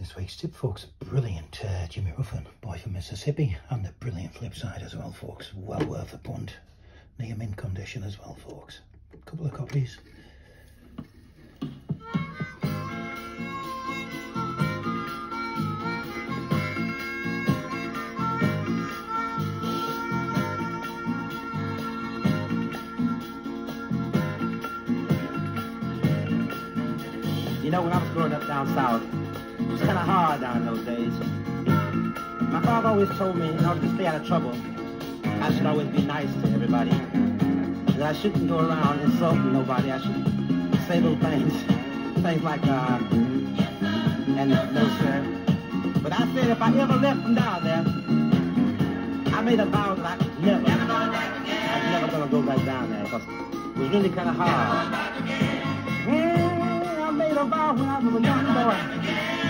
This week's tip, folks, brilliant uh, Jimmy Ruffin, boy from Mississippi, and the brilliant flip side as well, folks. Well worth a punt. Near mint condition as well, folks. A couple of copies. You know, when I was growing up down south, down those days. My father always told me in order to stay out of trouble, I should always be nice to everybody. That I shouldn't go around insulting nobody. I should say those things. Things like, uh, and no sir. But I said if I ever left from down there, I made a vow that I could never, I was never gonna go back down there because it was really kind of hard. Yeah, I made a vow when I was a young boy.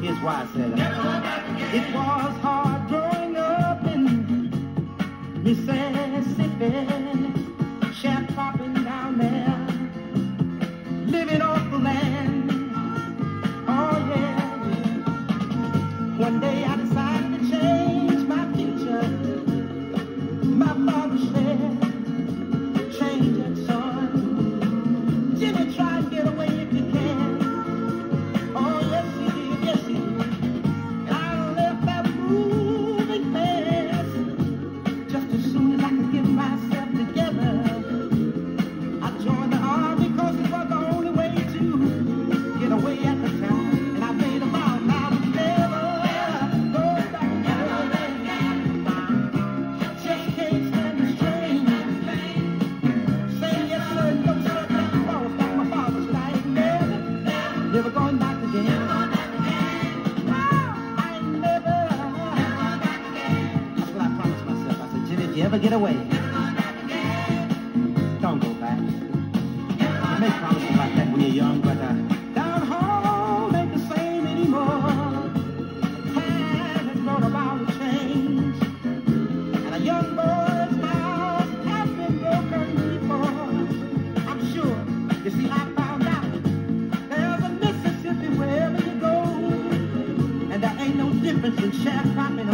Here's why I said it. It was hard growing up in Mississippi, sharecropping down there, living off the land. Oh yeah. One day you ever get away, don't go back. You make promises like that when you're young, but uh, down home ain't the same anymore. Has brought about a change. And a young boy's mouth has been broken before. I'm sure. You see, I found out there's a Mississippi wherever you go. And there ain't no difference in sharecropping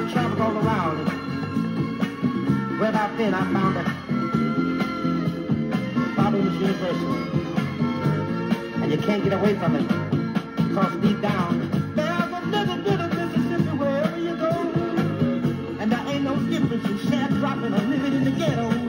I've traveled all around. Where about then I found that problem is universal. And you can't get away from it. Because deep down, there's a little bit of Mississippi wherever you go. And there ain't no difference in sharecropping or living in the ghetto.